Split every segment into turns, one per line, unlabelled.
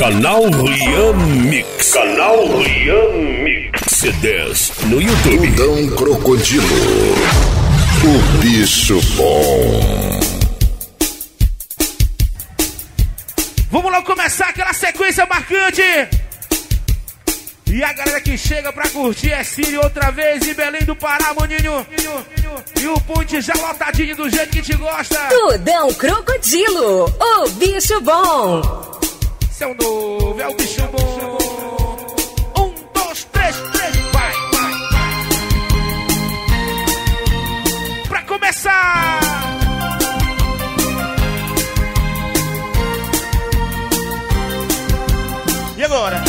Canal Rian Mix. Canal Rian Mix. CDs no YouTube.
Tudão Crocodilo. O bicho bom.
Vamos lá começar aquela sequência marcante. E a galera que chega pra curtir é Sírio outra vez em Belém do Pará, maninho. E o ponte já lotadinho do jeito que te gosta.
Tudão Crocodilo, o bicho bom.
Seu novo é o bicho bom. Um, dois, três, três, vai, vai, vai. Pra começar. E agora?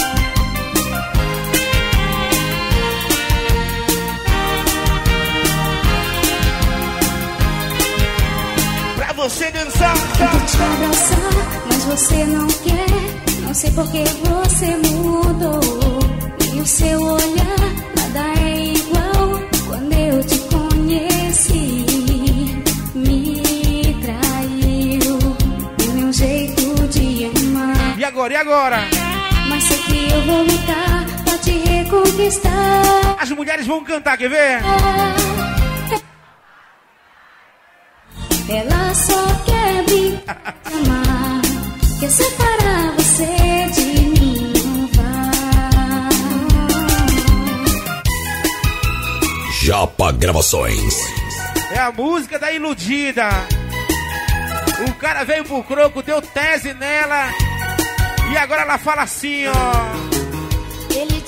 Pra você dançar.
Tento te abraçar, mas você não quer. Não sei por que você mudou. E o seu olhar, nada é igual. Quando eu te conheci, me traiu. Deu meu jeito de amar.
E agora? E agora?
Mas sei que eu vou lutar pra te reconquistar.
As mulheres vão cantar, quer ver?
Ela só quer brincar, amar. Quer separar você
Japa Gravações.
É a música da iludida. O cara veio pro croco, deu tese nela. E agora ela fala assim, ó.
Ele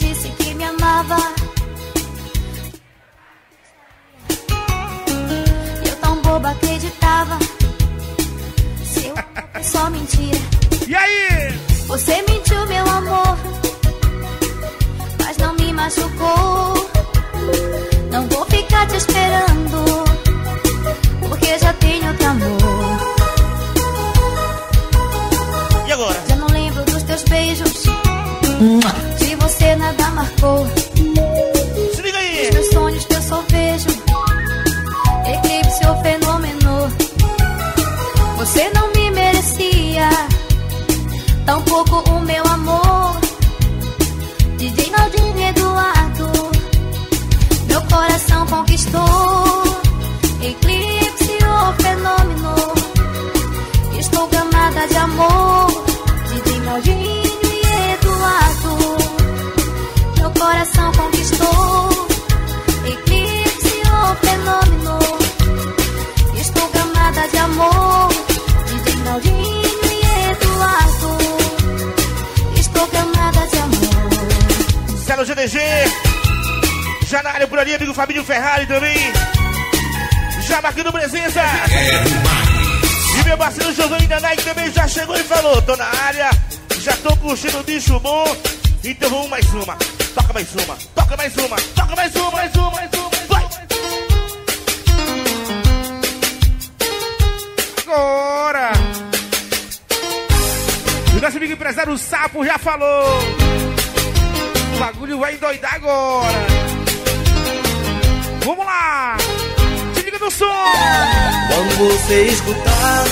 Quando você escutar,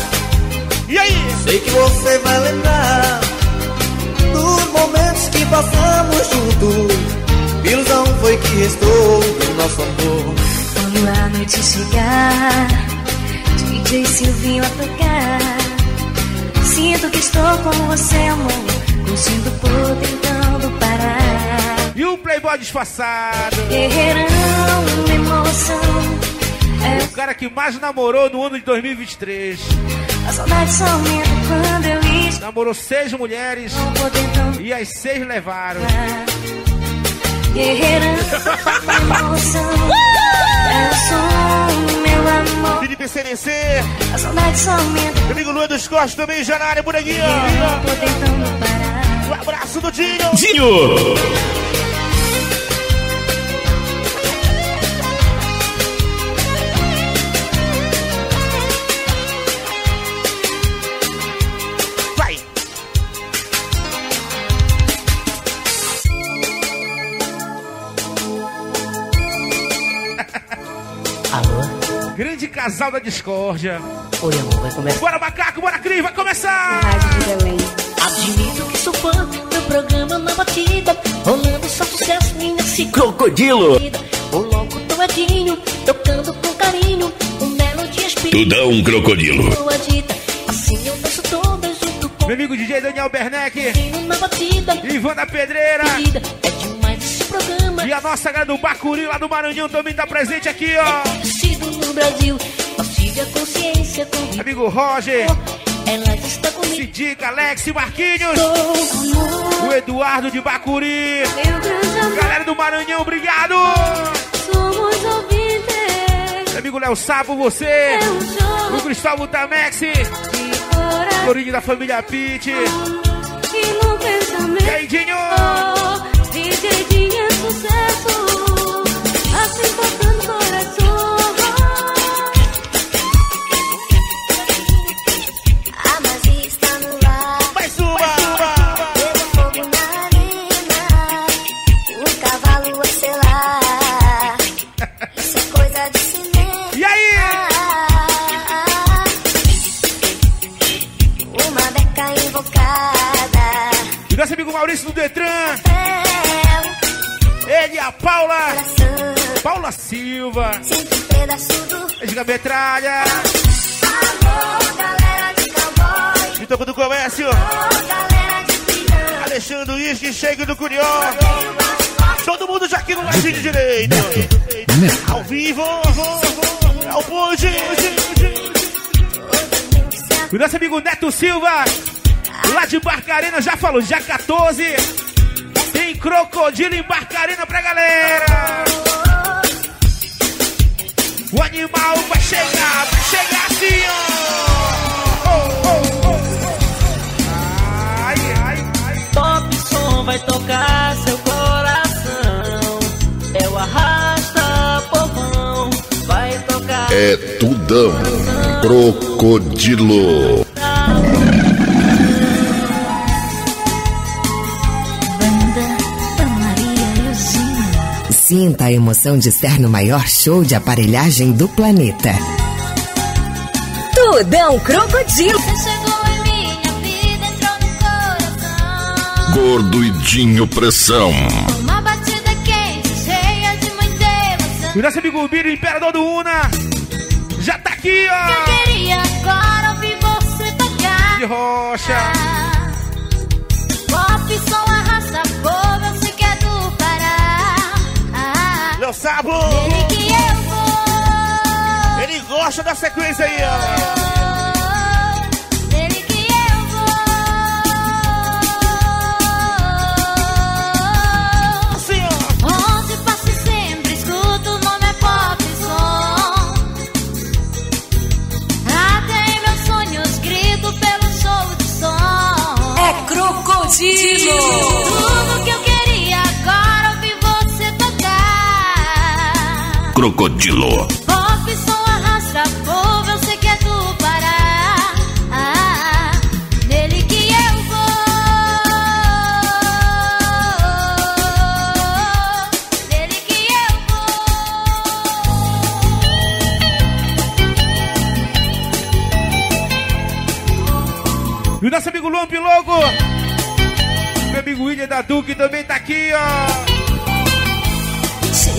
E aí?
sei que você vai lembrar dos momentos que passamos juntos. Ilusão foi que restou do nosso amor.
Quando a noite chegar, DJ Silvinho a tocar. Sinto que estou com você, amor. Curtindo por tentando parar.
E o Playboy disfarçado?
Guerreirão, emoção. É
O cara que mais namorou no ano de 2023.
a saudade só aumenta quando eu estou
Namorou seis mulheres
tentando
e as seis levaram.
parar. Guerreirão, emoção. É o som, meu amor.
Felipe CNC,
A saudade só aumenta
meu amigo Luan dos Costos também já na área por aqui, ó. Um abraço do Dinho.
Dinho.
casal da discórdia.
Oi, amor, vai começar.
Bora, macaco, bora, cri, vai começar!
Rádio de Belém.
É Admiro que sou fã
do programa na batida.
Rolando só sucesso, minha se Crocodilo!
O louco toadinho, tocando com carinho. Um melodia espírita.
Tu dá
um crocodilo. Assim eu faço toda junto com...
Meu amigo DJ Daniel Bernec. Ivana Pedreira.
É de programa.
E a nossa galera do Bacuri lá do Maranhão também tá presente aqui, ó. Amigo Roger,
Ela está comigo.
Alex e Marquinhos. O Eduardo de Bacuri. Galera do Maranhão, obrigado.
somos
amigo Léo Sapo, você.
É
O Cristóvão Tamex.
de coração
Florinho da família Pitt.
e no pensamento.
E aí, Dinho? Nosso amigo Maurício do Detran. E a Paula.
coração.
Paula Silva.
Sinto um pedaço do
Edgar Metralha.
amor, galera de cowboy,
De Topo do Comércio.
de.
Alexandre Isque, Chegue do Curió. Todo mundo já aqui no ladinho direito. Ao vivo. Ao bonde. O nosso amigo Neto Silva. Lá de Barcarena já falou, já 14. Tem crocodilo em Barcarena pra galera. O animal vai chegar, vai chegar assim, ó. Oh, oh, oh. Ai, ai, ai.
Top som vai tocar seu coração. É o arrasta povão, vai tocar.
É Tudão Crocodilo.
Sinta a emoção de estar no maior show de aparelhagem do planeta. Tudão Crocodilo.
Você chegou em minha vida, entrou no coração.
Gordo e Dinho Pressão.
Uma batida quente, cheia de muita emoção.
E o nosso amigo Biro, Imperador do Una, já tá aqui,
Eu
ó.
queria agora ouvir você tocar.
De rocha.
Pop, som,
Léo Sabo,
Ele que eu vou.
ele gosta da sequência aí, ó.
Ele que eu
Crocodilo.
Arrasta povo, eu sei que é do Pará. Ah, nele que eu vou. Nele que eu
E o nosso amigo Luan Pilogo, meu amigo William da Duque também tá aqui, ó.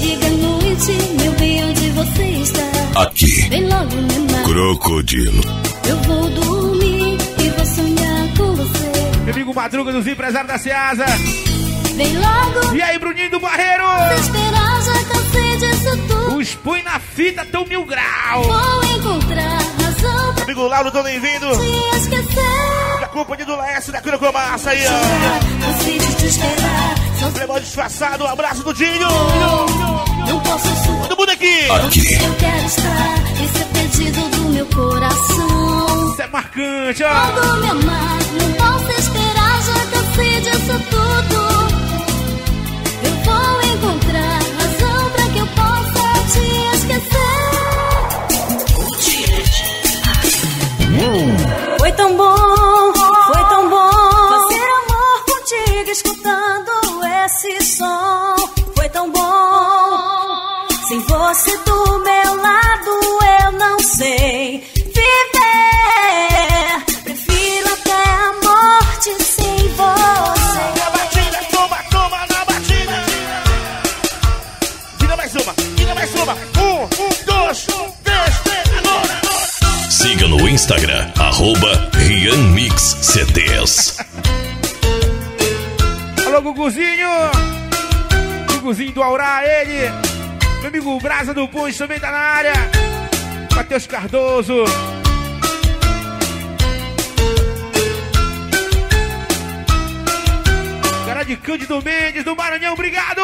Chega a noite, meu bem, onde você está?
Aqui.
Vem logo me mar.
Crocodilo.
Eu vou dormir e vou sonhar com você.
Meu amigo Madruga dos empresários da Ceasa.
Vem logo,
E aí, Bruninho do Barreiro.
esperar, já cansei disso tudo.
Os põe na fita, tão mil grau.
Vou encontrar razão pra
Amigo Lauro, tô bem-vindo.
te esquecer.
Da companhia do Laércio da aí, ó.
Cansei de te esperar, só
Playboy disfarçado, um abraço do Dinho.
não posso sumir.
Todo mundo aqui.
Aqui.
Eu quero estar, esse é pedido do meu coração.
Isso é marcante, ó.
Quando me amar, não posso esperar, já cansei disso tudo. Eu vou encontrar razão pra que eu possa te esquecer.
Foi tão bom, esse som foi tão bom. Sem você do meu lado, eu não sei viver. Prefiro até a morte
sem você. Na batida,
toma, toma na batida. Diga mais uma, diga mais uma. Um, um, dois, um, três, três, agora. agora.
Siga no Instagram, arroba RianMix
Alô, Guguzinho! Guguzinho do Aurá, ele! Meu amigo Brasa do Punch também tá na área! Matheus Cardoso! Cara de Cândido Mendes do Maranhão, obrigado!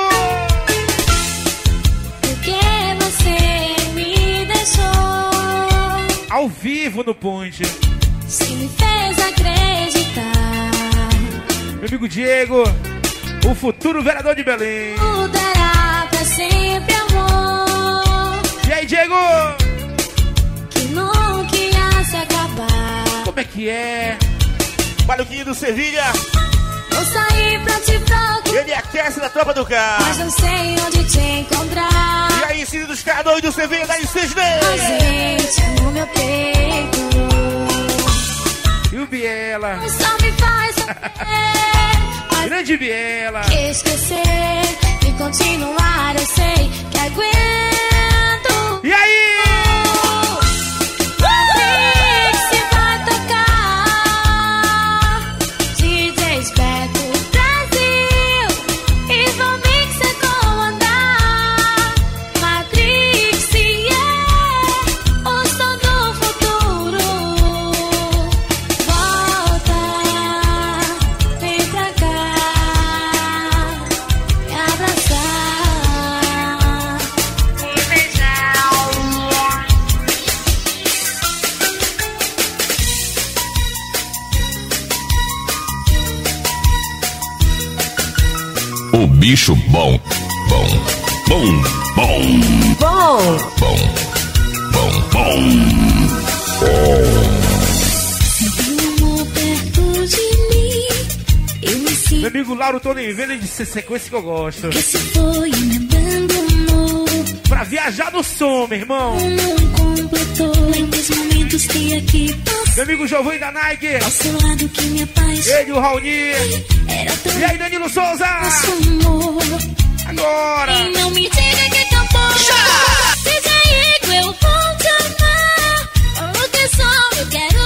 Porque você me deixou.
Ao vivo no Punch.
Se me fez acreditar.
Meu amigo Diego, o futuro vereador de Belém.
Mudará pra sempre, amor.
E aí, Diego?
Que nunca ia se acabar.
Como é que é? Maluquinho do Sevilha.
Vou sair pra te procurar.
Ele aquece na tropa do carro.
Mas não sei onde te encontrar.
E aí, Cid dos Cardoso do Sevilha da Cisne.
Ausente no meu peito.
E o Biela.
Só me faz.
Grande Biela.
que esquecer e continuar. Eu sei que aguento.
E aí?
Bicho bom, bom, bom, bom,
Bom,
bom, bom, bom.
Perto de mim, eu me sinto
Meu amigo Lauro Tony Venda de sequência que eu gosto.
que se foi me abandonou.
Pra viajar no som, meu irmão.
Não completou. Os momentos que aqui passei.
Meu amigo Giovanni da Nike.
Ao seu lado que me apaixonei.
Ele, o Raoni. E aí, Danilo Souza?
amor.
Agora.
E não me diga que acabou. Já! DJ Igor, eu vou te amar. Falou que só eu quero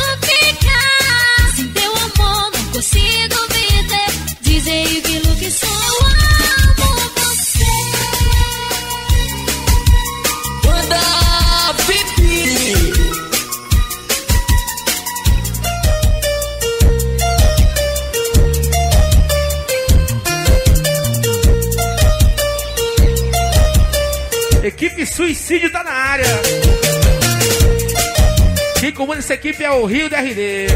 essa equipe é o Rio da RD.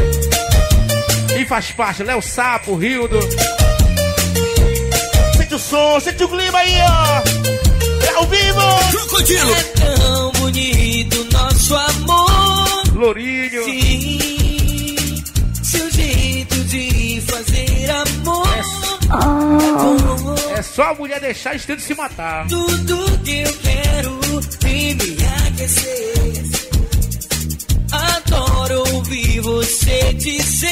Quem faz parte? Léo Sapo, Rildo. Sente o som, sente o clima aí, ó. É ao vivo.
Crocodilo. É tão bonito nosso amor.
Lourinho.
Sim, seu jeito de fazer amor.
É só a mulher deixar estendo se matar.
Tudo que eu quero e me aquecer. Adoro ouvir você dizer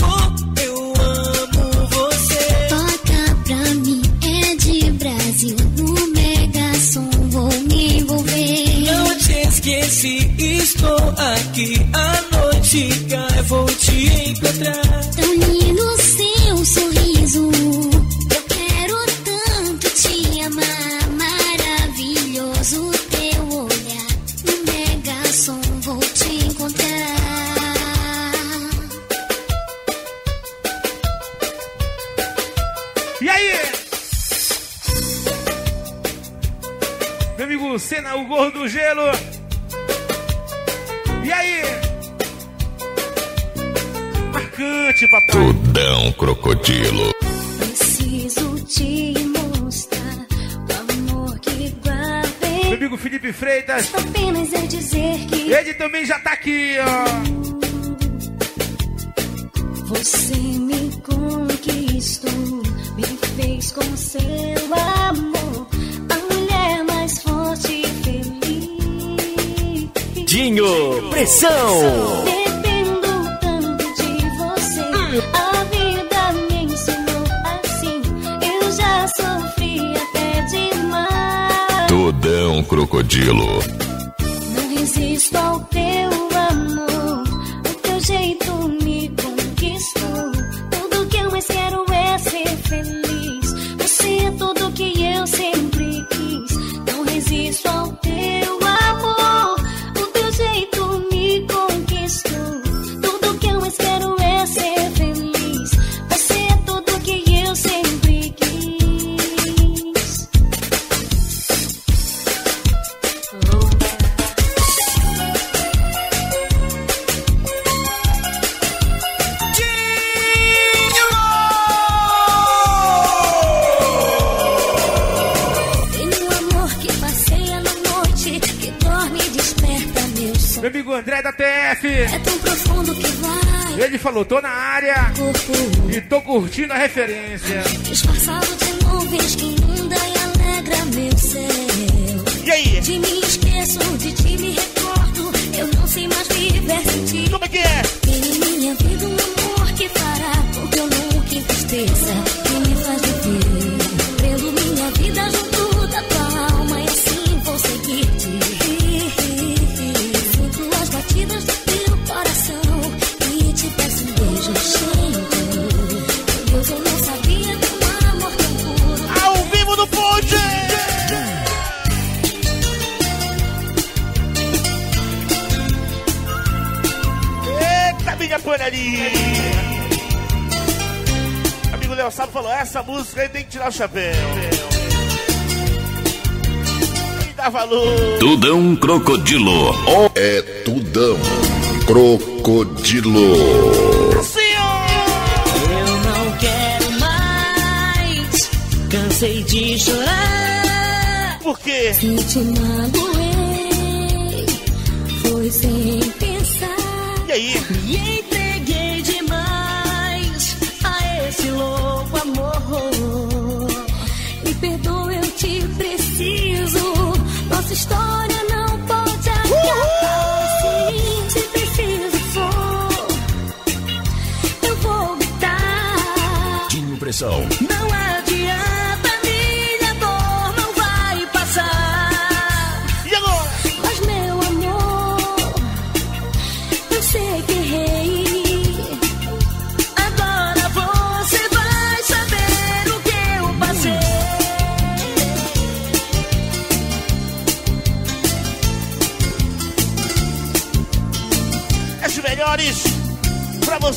amor, eu amo você.
Toca pra mim, é de Brasil. No Mega Som vou me envolver.
Não te esqueci, estou aqui. A noite cai, vou te encontrar.
Tão lindo seu sorriso.
Do gelo. E aí? Marcante, papai.
Tudão crocodilo.
Preciso te mostrar o amor que
Meu
guardei.
amigo Felipe Freitas.
Apenas é dizer que
Ele também já tá aqui, ó.
Você me conquistou, me fez com seu amor,
Dinho, pressão.
Dependo tanto de você, a vida me ensinou assim. Eu já sofri até demais.
Tudão crocodilo.
curtindo a referência.
Disfarçado
tirar o chapéu. E dá valor.
Tudão Crocodilo. Oh.
É Tudão Crocodilo.
Senhor!
Eu não quero mais. Cansei de chorar.
Por quê?
Se te magoei, foi sem pensar.
E aí?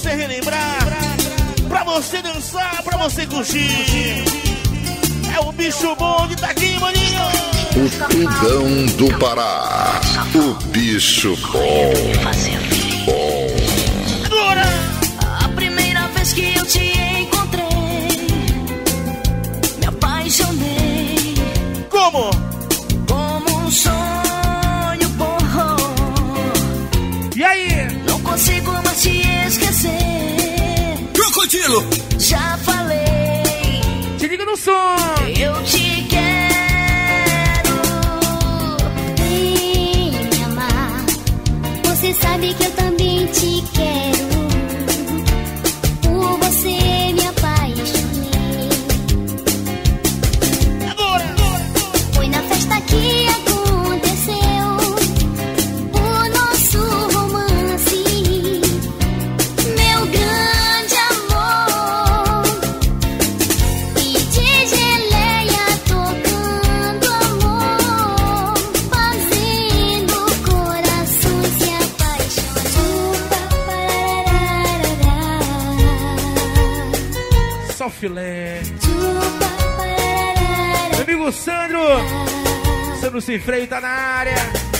você
relembrar, pra você dançar, pra você curtir. É o bicho bom de tá aqui, maninho.
O pingão do Pará, o bicho bom.
Sem Freio tá na área.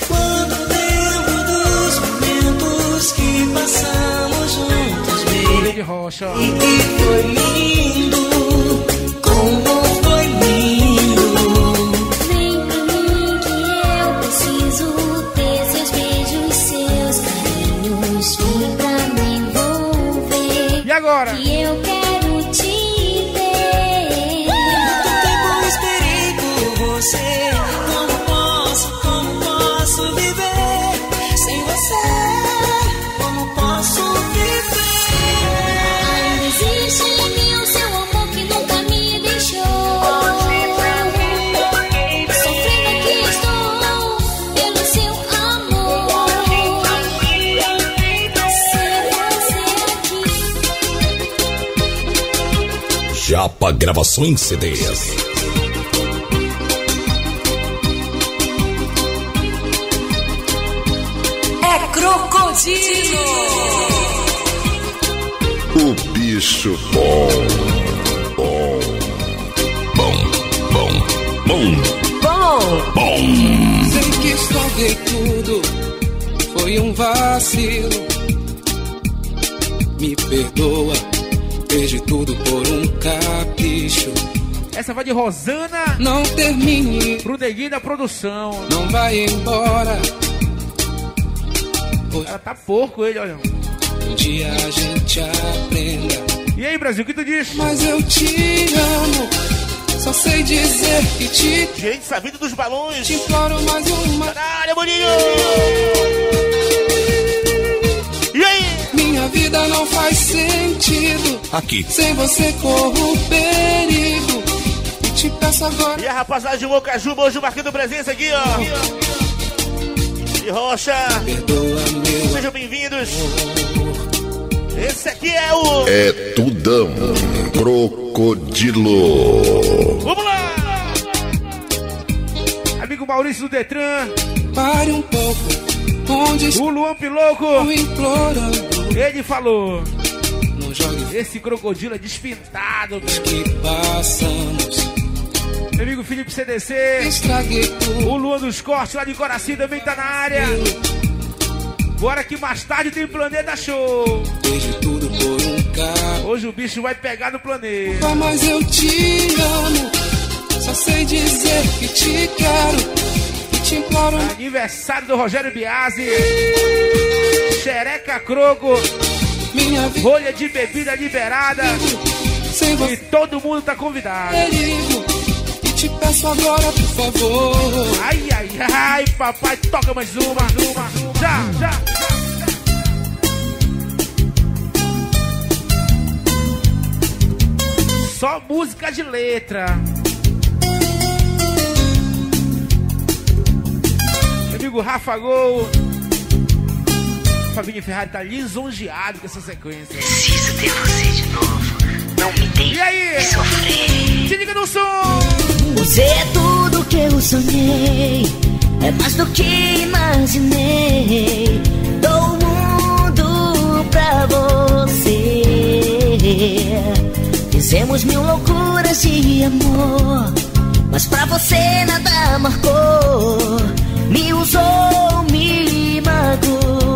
Quando lembro dos momentos que passamos juntos,
baby. Rocha.
E que foi lindo.
Copa Gravações CDs.
É crocodilo.
O bicho bom, bom,
bom, bom, bom,
bom,
bom.
Sei que estraguei tudo, foi um vacilo. Me perdoa fez tudo por um capricho.
Essa vai de Rosana.
Não termine.
Pro Degui da produção.
Não vai embora.
Ela tá porco ele, olha.
Um dia a gente aprenda.
E aí, Brasil, o que tu diz?
Mas eu te amo. Só sei dizer que te.
Gente, essa vida dos balões.
Te imploro mais uma.
Caralho, Boninho! E?
Minha vida não faz sentido.
Aqui.
Sem você corro perigo. E te peço agora.
E a rapaziada de Mocajuba, hoje marcando presença aqui, ó. E Rocha,
Perdoa meu
sejam bem-vindos. Esse aqui é o.
É tudão. Crocodilo.
Vamos lá! Amigo Maurício do Detran,
Pare um pouco. Onde
o Luan Piloco,
implorando.
Ele falou: Esse crocodilo é despintado, meu.
que passamos.
Meu amigo Felipe CDC, o Luan dos Cortes lá de Coraci também tá na área. Bora que mais tarde tem Planeta Show.
Um.
Hoje o bicho vai pegar no planeta.
Mas eu te amo. Só sei dizer que te quero. E te imploro.
Aniversário do Rogério Biasi. Xereca Croco. Rolha de bebida liberada. E todo mundo tá convidado.
Perigo. E te peço agora, por favor.
Ai, ai, ai, papai, toca mais uma, uma, já, já. Só música de letra. Meu amigo Rafa Gol. Fabinho Ferrari tá lisonjeado com essa sequência.
Preciso ter você de novo. Não me deixe
E aí?
sofrer.
Se liga no som!
Você é tudo que eu sonhei, é mais do que imaginei. Dou o mundo pra você. Fizemos mil loucuras de amor, mas pra você nada marcou. Me usou, me magoou.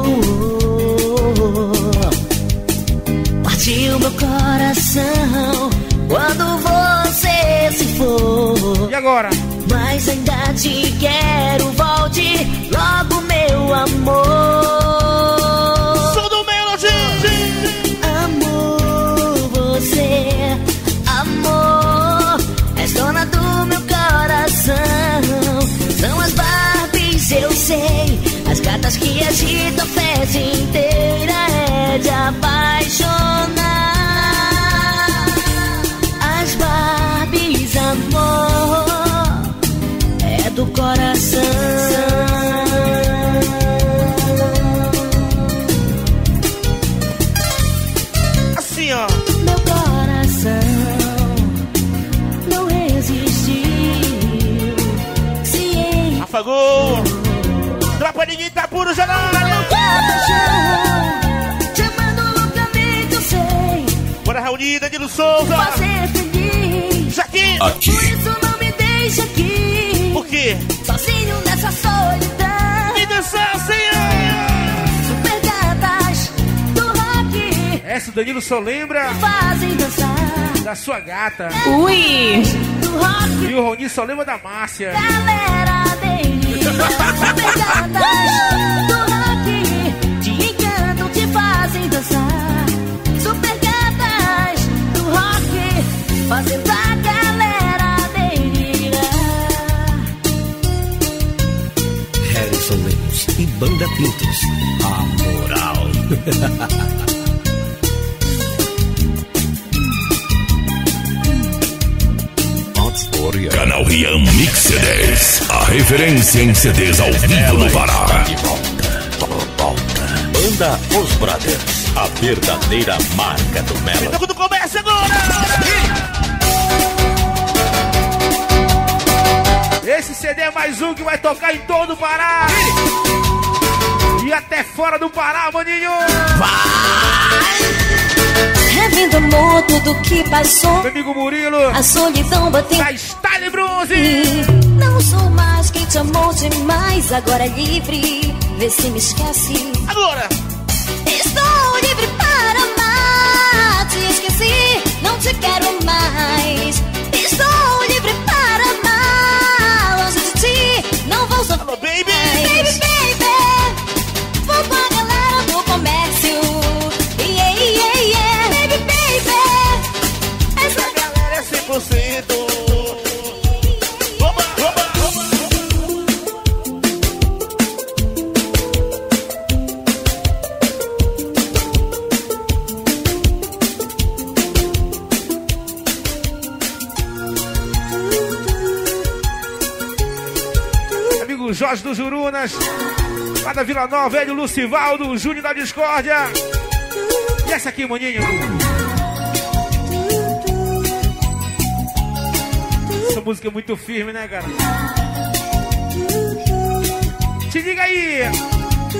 Partiu meu coração quando você se for.
E agora?
Mas ainda te quero, volte logo, meu amor.
Souza.
fazer feliz.
Jaquim.
Aqui.
Por isso não me deixe aqui,
Por quê?
sozinho nessa solidão.
Me dançar assim,
Super gatas do rock.
Essa o Danilo só lembra
fazem dançar.
da sua gata.
Ui!
Do rock
E o Roni só lembra da Márcia.
Galera delícia, super gatas do Fazendo a galera delirar
Harrison Lemos e Banda Pintos. A moral.
Canal Rian Mix CDs. A referência em CDs ao vivo no Pará.
Banda Os Brothers, a verdadeira marca do Melo.
Quando começa agora! Esse CD é mais um que vai tocar em todo o Pará! E até fora do Pará, maninho!
Revendo amor, tudo que passou
Meu amigo Murilo,
A solidão batendo
da Style Bronze!
Não sou mais quem te amou demais Agora é livre, vê se me esquece
Agora!
Estou livre para amar. Te esqueci, não te quero mais.
Jorge dos Jurunas, lá da Vila Nova, Hélio Lucivaldo, Júnior da Discórdia. E essa aqui, maninho? Essa música é muito firme, né, cara? Te diga aí,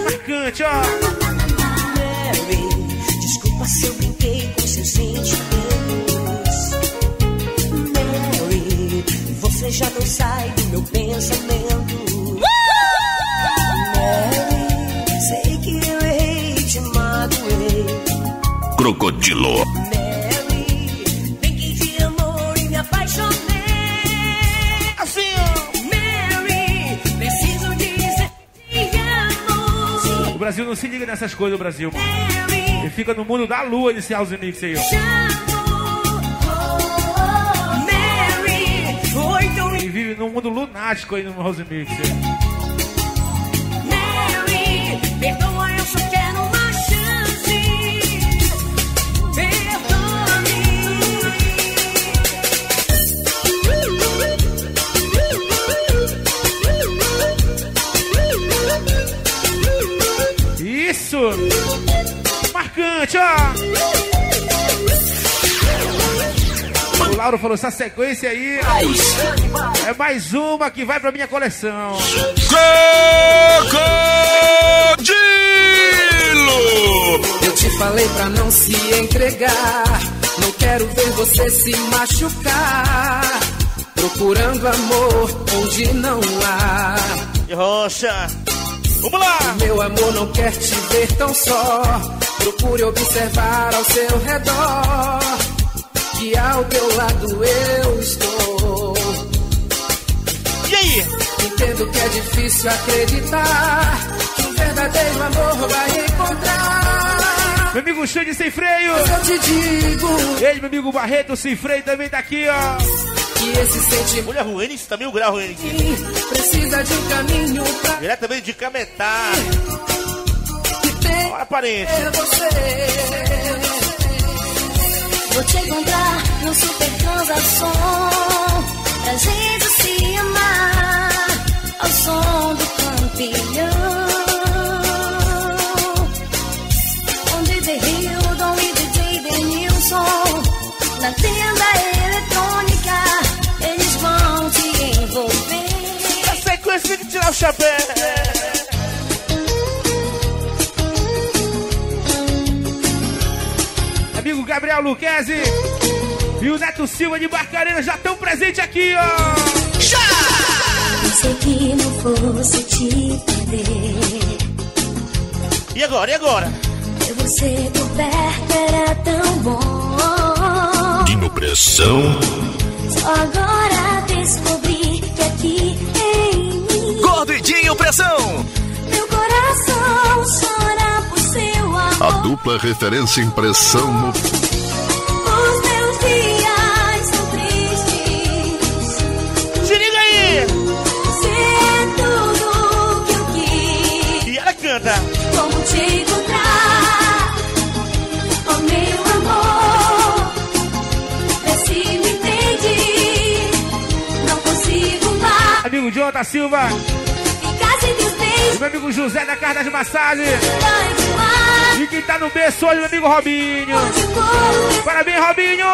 marcante, ó.
Mary, desculpa se eu brinquei com seus sentimentos. Mary, você já não sai do meu pensamento. Amo.
O Brasil não se liga nessas coisas, o Brasil, mano. Ele fica no mundo da lua nesse house mix aí, ó.
Mary, foi tão
Ele vive num mundo lunático aí no house mix. aí.
Mary, perdoa, eu só quero
Isso! Marcante, ó! O Lauro falou, essa sequência aí é mais uma que vai pra minha coleção.
Crocodilo!
Eu te falei pra não se entregar. Não quero ver você se machucar. Procurando amor onde não há.
E Rocha, vamos lá!
Meu amor não quer te ver tão só. Procure observar ao seu redor. Que ao teu lado eu estou.
E aí?
Entendo que é difícil acreditar. Que um verdadeiro amor vai encontrar.
Meu amigo Xande sem freio!
Mas eu te digo
Ele, meu amigo Barreto sem freio também tá aqui, ó!
Que esse sentimento
Olha, Ruenis, tá mil graus, Ruenis.
precisa de um caminho pra
Diretamente de Cametá.
que tem
Olha, parente.
você.
Vou te encontrar no super transação Pra gente se amar Ao som do campeão Com DJ Hildon e DJ Denilson Na tenda
chapéu. Amigo Gabriel Luquezzi e o Neto Silva de Barcarena já estão presentes aqui, ó!
Pensei que não fosse te perder
E agora, e agora?
Ter você por perto era tão bom
Dino Pressão.
Só agora descobri que aqui em mim
Gordidinho Pressão.
Meu coração chora por seu
A
amor
dupla referência em pressão no
Jonathan Silva. E meu amigo José da Casa
dói demais
E quem tá no berço hoje, meu amigo Robinho. Parabéns, Robinho!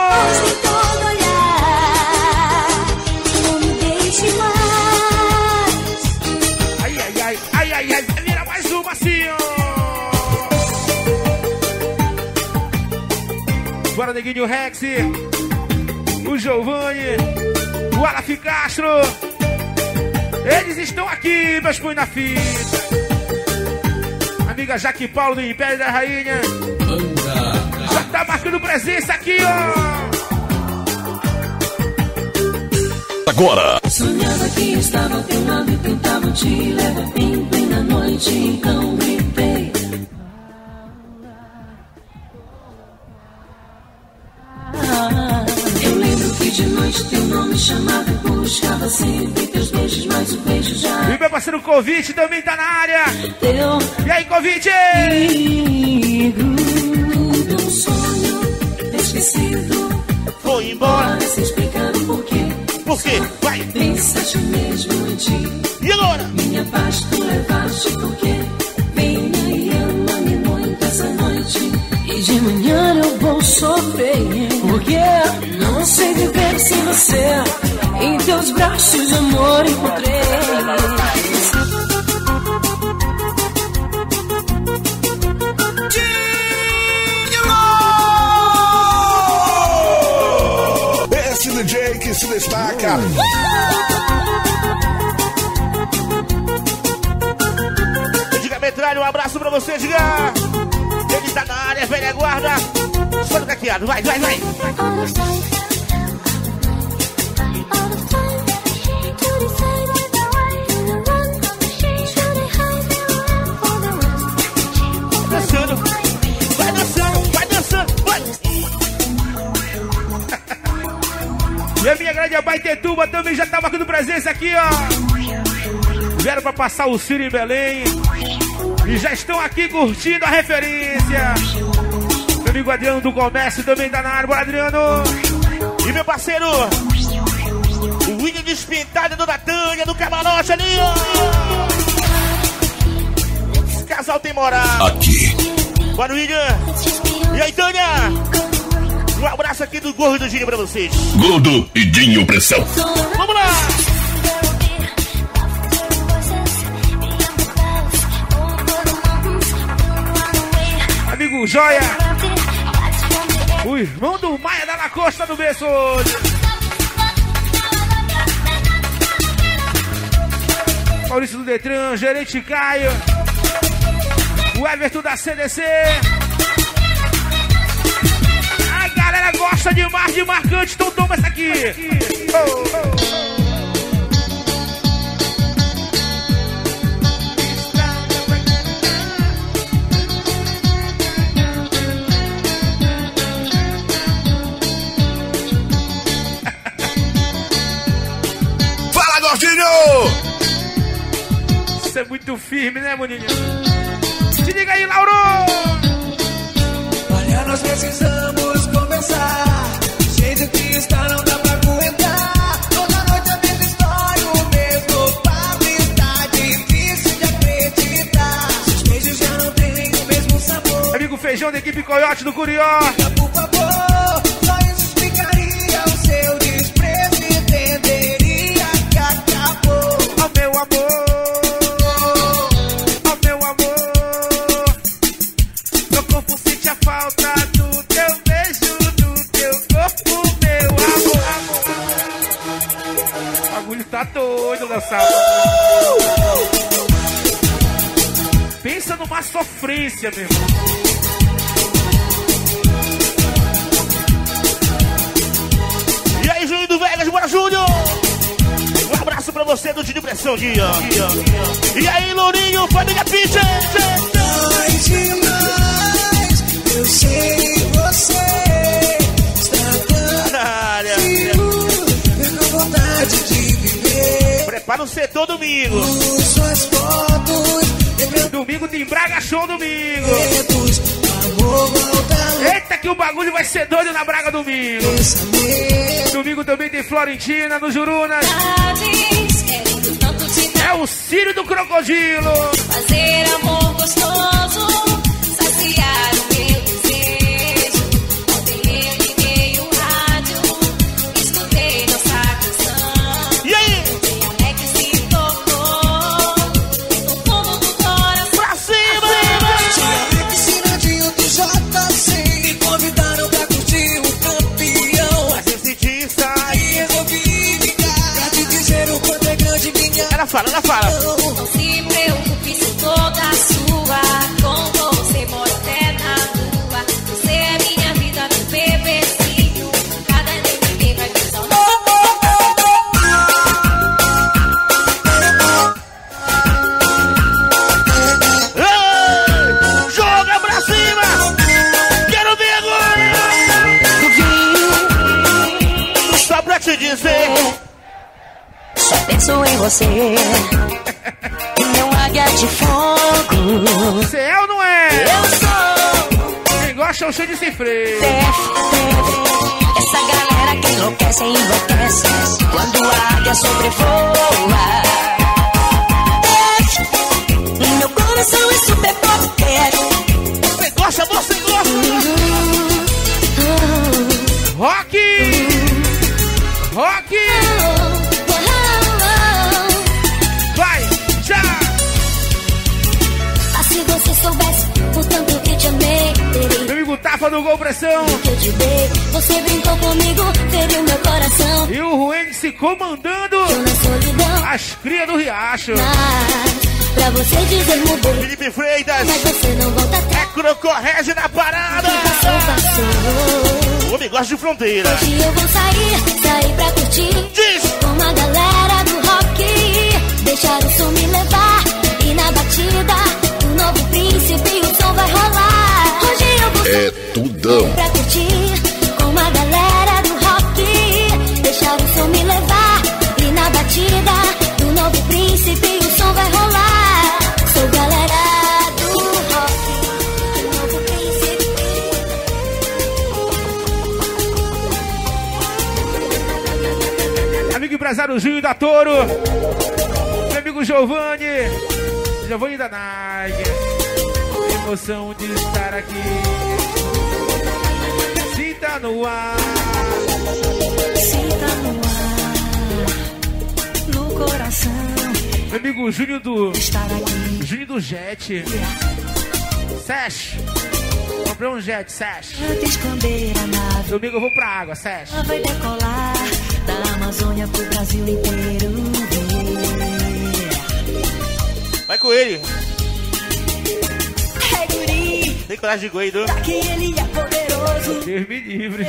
Ai, ai, ai, ai, ai, ai, vai virar mais uma assim, ó. Bora, Neguinho Rex, o Giovanni, o Alaf Castro. Eles estão aqui, meus punhos na fita. Amiga Jaque Paulo do Império da Rainha. Já tá marcando presença aqui, ó.
Agora,
Sonhava que estava ao teu lado e tentava te levar em plena noite, então gritei. Eu lembro que de noite teu nome chamava buscava sempre teus beijos, mas o beijo já
E meu parceiro Convite também tá na área.
deu.
E aí, Convite?
Tudo um sonho esquecido.
Foi embora.
Bora se explicar o porquê.
Por quê? Vai.
Pensaste mesmo em ti.
E agora?
Minha paz tu levaste porque venha e ama-me muito essa noite. E de manhã eu vou sofrer. Porque não sei viver sem você. Em teus braços de amor encontrei.
Esse DJ que se destaca.
Diga Metralha, um abraço pra você, Diga. Ele tá na área, velha guarda. Só no caqueado, vai, vai, vai. Dançando, E a minha grande Abaitetuba também já tava aqui no presença aqui, ó. Vieram pra passar o Ciro em Belém. E já estão aqui curtindo a referência. Meu amigo Adriano do Comércio também tá na área. Bora, Adriano. E meu parceiro, o William Despintado do Natânia, do Camarote ali, ó. Esse casal tem moral.
Aqui.
Bora, William. E aí, Tânia? Um abraço aqui do Gordo do Gírio pra vocês.
Gordo e Dinho Pressão.
Vamos lá! Amigo Joia, o irmão do Maia da Lacosta do berço. Maurício do Detran, gerente Caio, o Everton da CDC. Gosta demais de marcante, então toma essa aqui. Oh, oh.
Fala, Gordinho!
Isso é muito firme, né, Boninho? Se liga aí, Lauro!
Olha, nós precisamos
Feijão da equipe Coiote do Curió.
Por favor, só isso explicaria o seu desprezo. Entenderia que acabou.
Ó meu amor, ó meu amor. Meu corpo sente a falta do teu beijo, do teu corpo, meu amor. O bagulho tá doido, Lançado. Pensa numa sofrência, meu irmão. Você do Dini Pressão, dia. E aí, Lourinho, família Pitcher!
Demais, demais, eu sei você está
área.
tão com vontade de viver.
Prepara o setor domingo.
Suas fotos,
Domingo tem Braga Show domingo.
lembranças, amor,
Eita, que o bagulho vai ser doido na Braga domingo. Domingo também tem Florentina no Jurunas.
Te
É o Círio do Crocodilo.
fazer amor gostoso,
fala, ela fala.
Penso em você. Meu águia de fogo.
Você é ou não é?
Eu sou.
Quem gosta é o show de sem freio.
Essa galera que enlouquece, enlouquece. Quando a águia sobrevoa. Meu coração
Tafa do Gol Pressão.
dei. Você brincou comigo, feriu meu coração.
E o Rueng se comandando
solidão.
as crias do Riacho.
Mas, pra você dizer mudou.
Felipe Freitas.
Mas você não volta atrás.
É Crocorrege na parada.
Passou, passou.
O homem gosta de fronteira.
Hoje eu vou sair, sair pra curtir.
Diz!
Com a galera do rock. Deixar o som me levar. E na batida, o novo príncipe,
É tudão.
pra curtir com a galera do rock. Deixar o som me levar e na batida do novo príncipe o som vai rolar. Sou galera do rock, do novo príncipe.
Amigo empresário Júlio da Toro. Meu amigo Giovanni. Giovanni da Nike. Emoção de estar aqui. Sinta no ar.
Sinta no ar, no coração.
Meu amigo Júnior do.
Estar aqui.
Júnior do Jet. Sesh. Comprei um jet, Sesh.
Pra te esconder a nave.
Domingo eu vou pra água, Sesh.
Ela vai decolar da Amazônia pro Brasil inteiro.
Vai com ele.
É
Tem coragem de goido.
que ele é poderoso.
Deus me livre.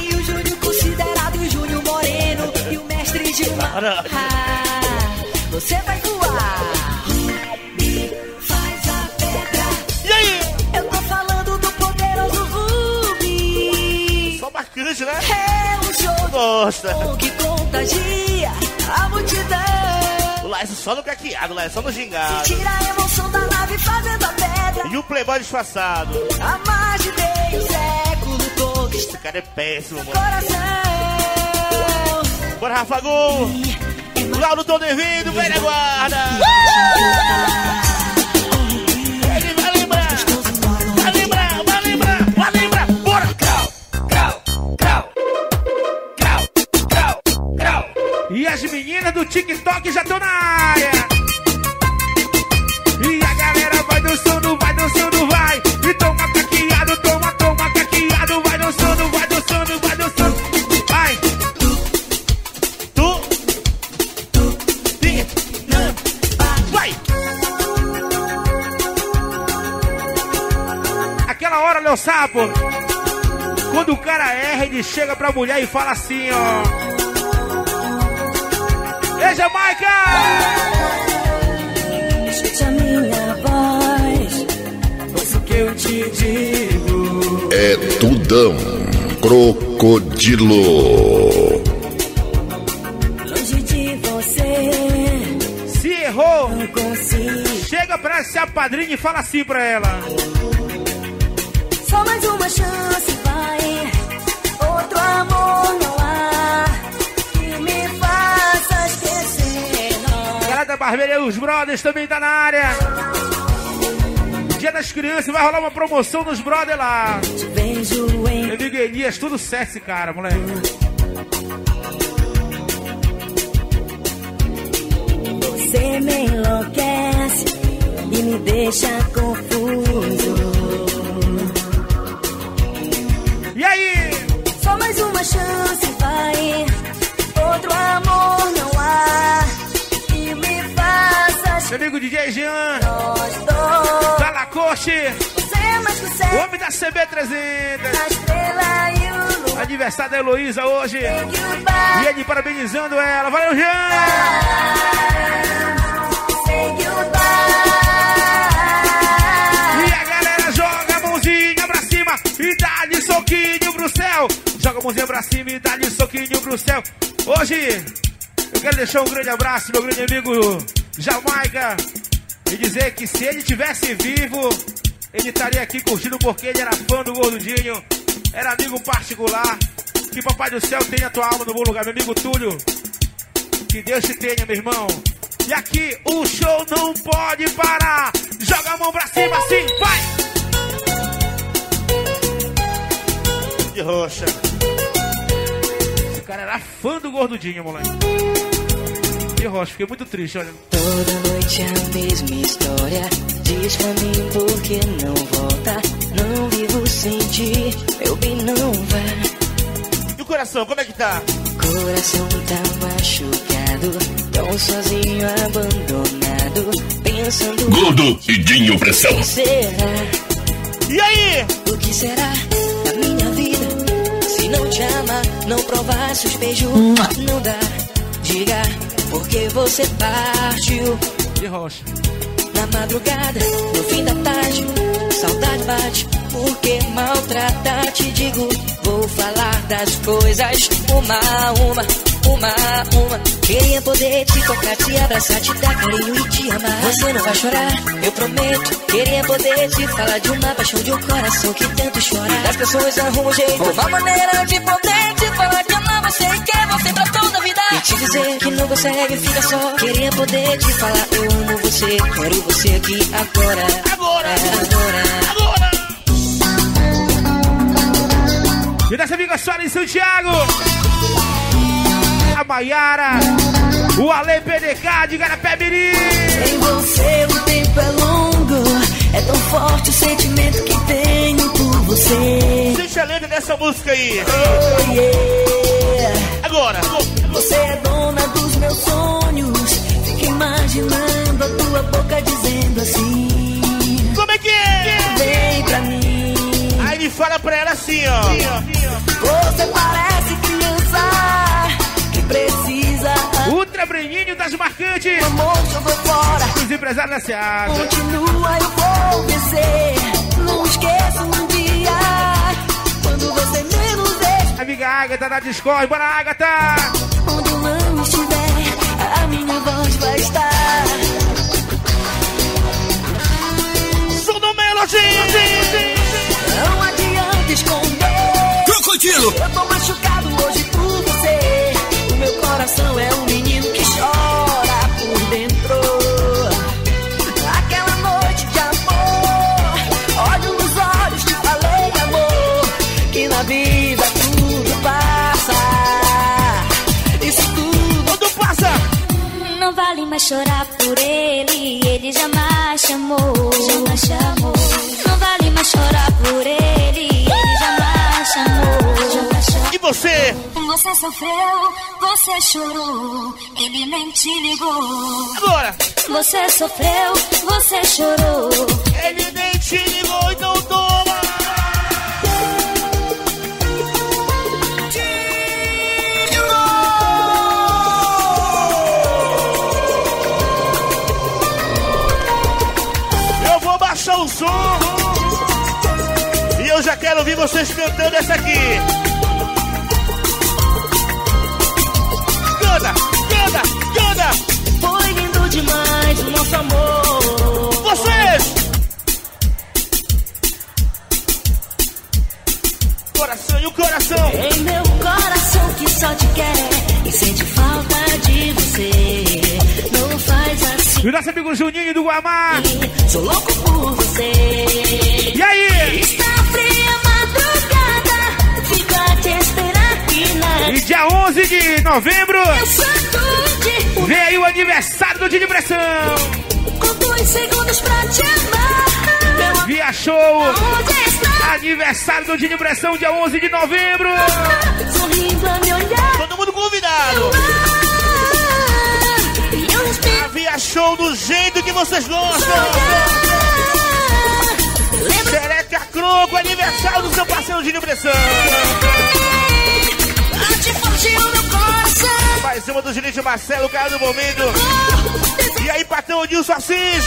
E o Júnior considerado o Júnior Moreno e o mestre Gilmar.
Para.
Ah, você vai voar. Rubi faz a pedra.
E aí?
Eu tô falando do poderoso Rubi.
Só marcante, né?
É um show
Gosta.
que contagia a multidão.
O Laís só no caqueado, Laís só no gingado.
Tira a emoção da nave fazendo a pedra.
E o playboy disfarçado.
Há mais de meio século conquista
Esse cara é péssimo, mano.
coração.
Bora, Rafa Gol. Lauro tô devendo, velha guarda. Ele E as meninas do TikTok já estão na área. E a galera vai dançando, vai dançando, vai. E toma caqueado, toma, toma caqueado. Vai dançando, vai dançando, vai dançando. Vai. Tu. Ti. Vai. Aquela hora, meu sapo. Quando o cara erra, ele chega pra mulher e fala assim, ó. Ei, Jamaica!
Escute a minha voz. Ouça o que eu te digo.
É tudão. Crocodilo.
Longe de você.
Se errou,
Não consigo.
chega pra ser a padrinha e fala assim pra ela.
Só mais uma chance, vai. Outro amor não
Os Brothers também tá na área. Dia das Crianças vai rolar uma promoção nos brothers lá. Meu amigo Elias, tudo certo esse cara, moleque.
Você me enlouquece e me deixa confuso.
E aí?
Só mais uma chance, vai. Outro amor não há
Meu amigo DJ Jean, da Lacoste,
Você é o
homem da CB300.
a estrela e o luar.
Aniversário da Heloísa hoje. E ele parabenizando ela. Valeu, Jean! E a galera joga a mãozinha pra cima e dá de soquinho pro céu. Joga a mãozinha pra cima e dá-lhe um soquinho pro céu. Hoje, eu quero deixar um grande abraço, meu grande amigo Jamaica. E dizer que se ele tivesse vivo, ele estaria aqui curtindo porque ele era fã do Gordudinho. Era amigo particular. Que Papai do Céu tenha tua alma no bom lugar, meu amigo Túlio. Que Deus te tenha, meu irmão. E aqui o show não pode parar. Joga a mão pra cima assim, vai! De roxa. Esse cara era fã do Gordudinho, moleque. De rocha, fiquei muito triste, olha.
Toda noite a mesma história. Diz pra mim por que não volta. Não vivo sem ti, meu bem não vai.
E o coração, como é que tá?
Coração tá machucado, tão sozinho, abandonado, pensando.
Gordo e Dinho Pressão.
O que será?
E aí?
O que será da minha vida? Se não te amar, não provasse os beijos, não dá. Diga porque você partiu.
De rocha.
Na madrugada, no fim da tarde, saudade bate. Porque maltratar, te digo, vou falar das coisas uma a uma, uma a uma. Queria poder te tocar, te abraçar, te dar carinho e te amar. Você não vai chorar, eu prometo. Queria poder te falar de uma paixão de um coração que tanto chora. As pessoas arrumam um jeito, uma maneira de poder te falar que ama você e quer você pra toda a vida. Dizer que não consegue, fica só. Queria poder te falar, eu amo você, quero você aqui agora.
Agora,
agora.
agora. E dessa amiga Sara em Santiago. A Maiara. O Ale PDK de Garapé Mirim.
Em você o tempo é longo. É tão forte o sentimento que tenho por você.
Sente a letra dessa música aí.
Oh, yeah.
Agora.
Você é dona dos meus sonhos. Fica imaginando a tua boca dizendo assim.
Como é que é?
Vem pra mim.
Aí ele fala pra ela assim, ó.
Você parece criança que precisa.
Ultra Breninho das marcantes.
Amor, jogou fora.
Os empresários da Seara.
Continua, eu vou vencer. Não esqueça um dia. Quando você menos deixa.
Amiga Agatha da Discord. Bora, Agatha.
Estiver, a minha voz vai estar.
Som do Melody.
Não adianta esconder.
Crocodilo.
Eu tô
Não vale mais chorar por ele, ele jamais chamou. Jamais chamou. Não vale mais chorar por ele, ele jamais chamou. Jamais chamou.
E você?
Você sofreu, você chorou, ele nem te ligou.
Agora.
Você sofreu, você chorou,
ele nem te ligou, então toma. Vocês cantando essa aqui. Canta, canta, canta.
Foi lindo demais o nosso amor.
Vocês! Coração e o coração.
Em meu coração que só te quer e sente falta de você. Não faz assim.
E o nosso amigo Juninho do Guamá.
Sou louco por você.
E aí?
Está
E dia 11 de novembro. Aí o aniversário do Dini Pressão.
Com dois segundos pra te amar.
Via show.
Onde está?
Aniversário do Dini Pressão, dia 11 de novembro.
Sorrindo a me olhar.
Todo mundo convidado. A Via show do jeito que vocês gostam. Xereca Croco, aniversário do seu parceiro Dini Pressão. Vai cima do gerente Marcelo, cara do momento. E aí, patrão Nilson Assis.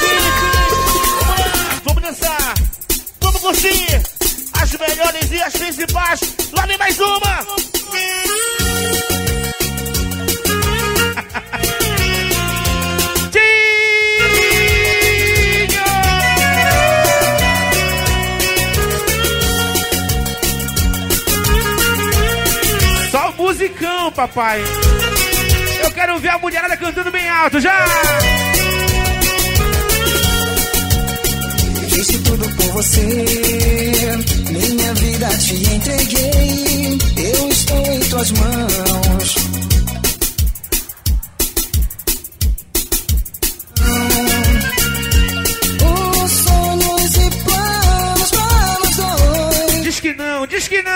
Vamos dançar. Vamos curtir. As melhores e as principais. Lá vem mais uma. Musicão, papai. Eu quero ver a mulherada cantando bem alto já.
Fiz tudo por você, minha vida te entreguei. Eu estou em tuas mãos. Os sonhos e planos para nós dois.
Diz que não, diz que não.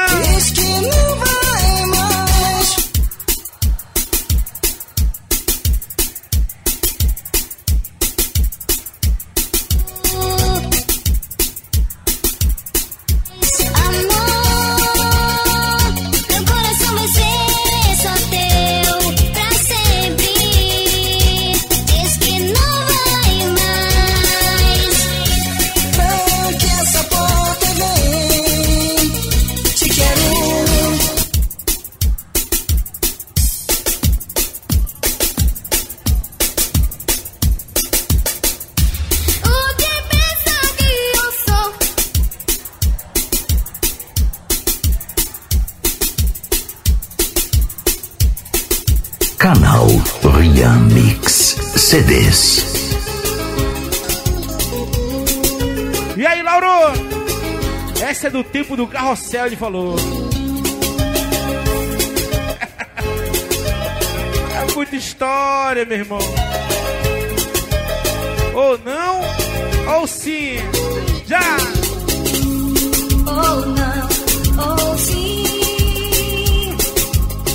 Do tempo do carrossel, ele falou. É muita história, meu irmão. Ou não, ou sim. Já!
Ou não, ou sim.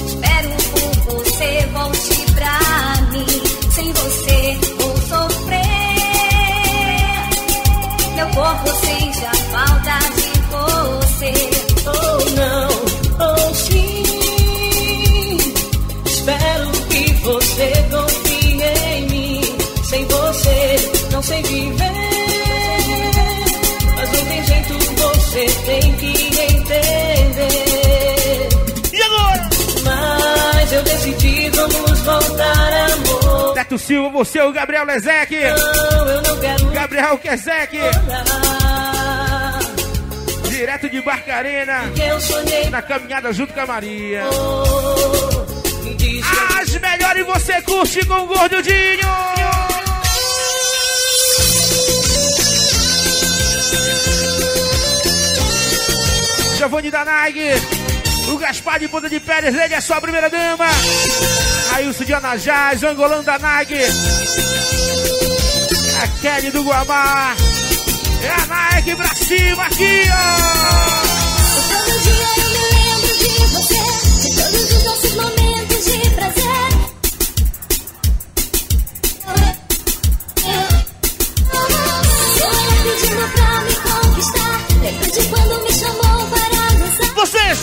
Espero por você volte pra mim. Sem você vou sofrer. Meu corpo sente
Silva, você, o Gabriel Lezec.
Não, eu não quero
Gabriel Kezek. Direto de Barcarena. Na caminhada junto com a Maria.
me que
As melhores você curte com o Gordudinho. Giovanni da Nike. O Gaspar de Ponta de Pérez, ele é só a primeira dama. Ailson de Anajás, Angolano da Nike. A Kelly do Guamá. É a Nike pra cima aqui, ó.
Todo dia eu me lembro de você, de todos os nossos momentos de prazer. Olhar pedindo pra me conquistar. Lembro de quando me chamou para dançar.
Vocês,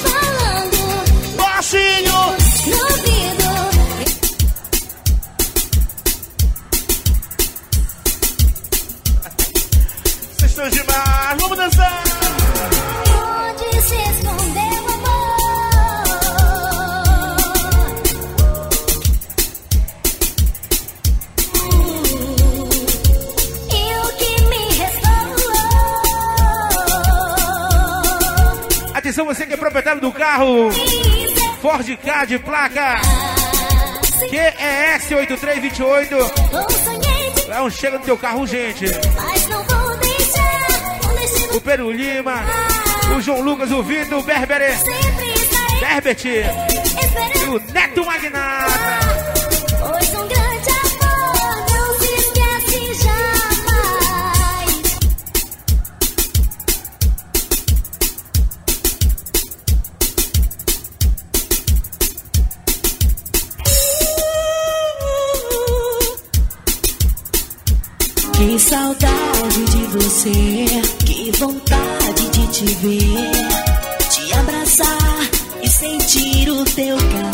proprietário do carro Ford K de placa QES 8328.
Ou sonhei de
É um chega no teu carro, gente. O Peru Lima, o João Lucas, o Vitor, o Berbere, Berbert e o Neto Magnata.
Que saudade de você, que vontade de te ver, te abraçar e sentir o teu calor,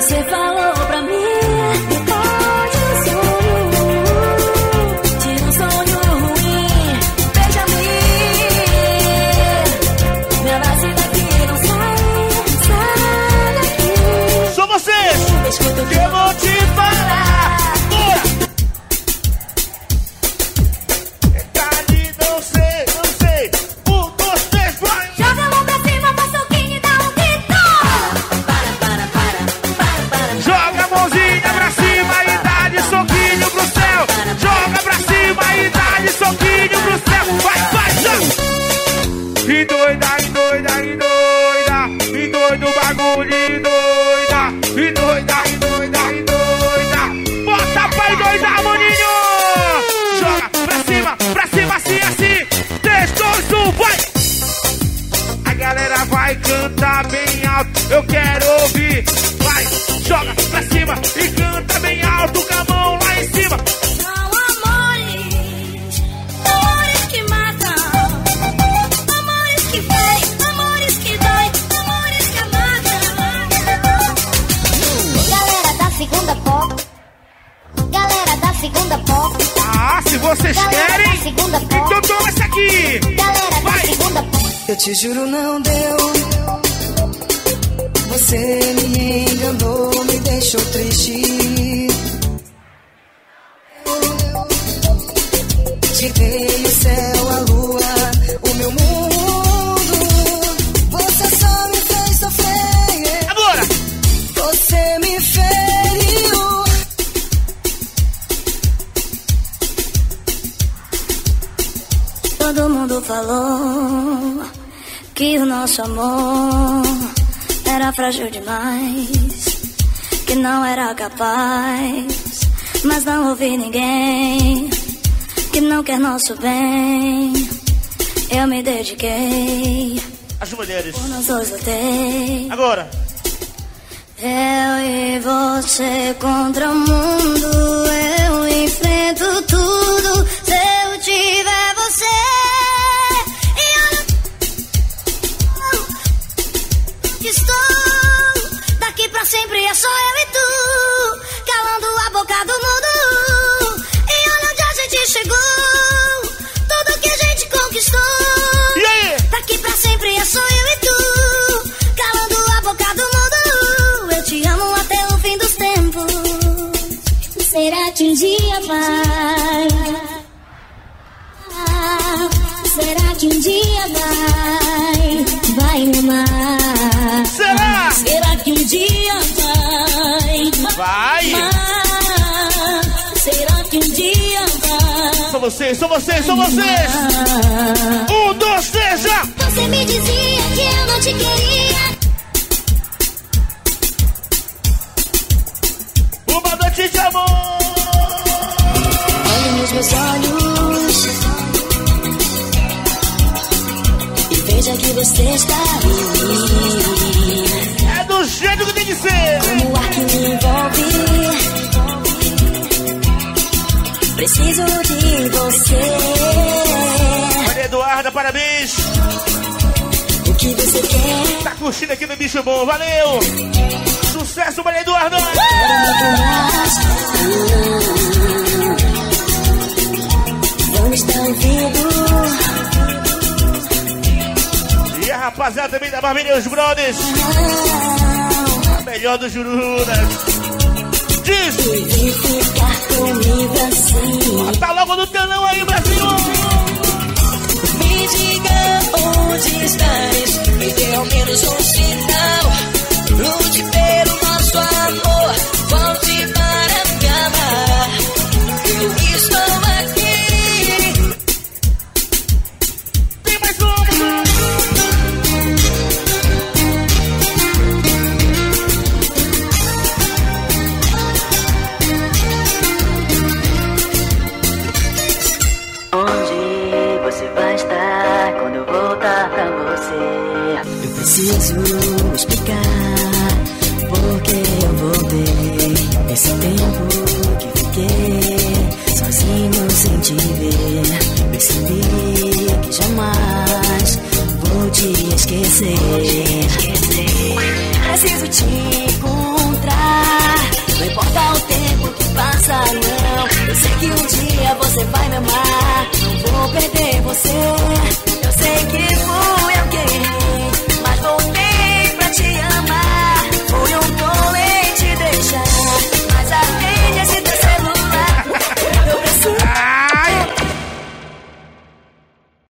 这些方。Falou
que o
nosso amor era frágil demais, que não era capaz, mas não ouvi ninguém que não quer nosso bem. Eu me dediquei,
as mulheres.
por nós dois lutei.
Agora,
Eu e você contra o mundo, eu enfrento tudo. Se eu tiver você, estou daqui pra sempre é só eu e tu, calando a boca do mundo. E olha onde a gente chegou, tudo que a gente conquistou.
e aí?
Daqui pra sempre é só eu e tu Calando a boca do mundo Eu te amo até o fim dos tempos Será que um dia vai Ah, Será que um dia vai Vai me amar? Um dia vai
Vai.
amar? Será que um dia vai
São vocês, são vocês, são vocês. Um, dois, três, já.
Você me dizia que eu não te queria
Uma noite de amor.
Olhe nos meus olhos veja que você está aí.
É do jeito que tem que ser.
Como o ar que me envolve. Preciso de você.
Maria Eduarda, parabéns.
que você quer.
Tá curtindo aqui no Bicho Bom, valeu! Sucesso, Maria Eduardo!
Vamos dar ouvido.
E a rapaziada também da Barbeira os Brothers. A melhor do Jurunas. Diz!
Assim.
Tá logo no telão aí, Brasil!
Me diga onde estás, me dê ao menos um sinal. Lute pelo nosso amor, volte para me amar. Eu estou preciso
explicar porque eu
voltei. Esse tempo que fiquei sozinho sem te ver,
percebi que jamais vou te esquecer. Vou te esquecer. Preciso te encontrar. Não importa o tempo que passa, não. Eu sei que um
dia você vai me amar. Não vou perder você. Eu sei que